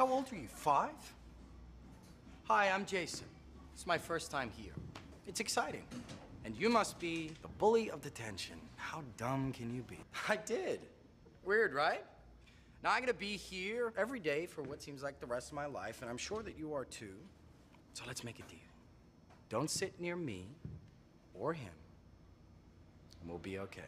How old are you, five? Hi, I'm Jason. It's my first time here. It's exciting. And you must be the bully of detention. How dumb can you be? I did. Weird, right? Now I'm gonna be here every day for what seems like the rest of my life, and I'm sure that you are too. So let's make a deal. Don't sit near me or him, and we'll be okay.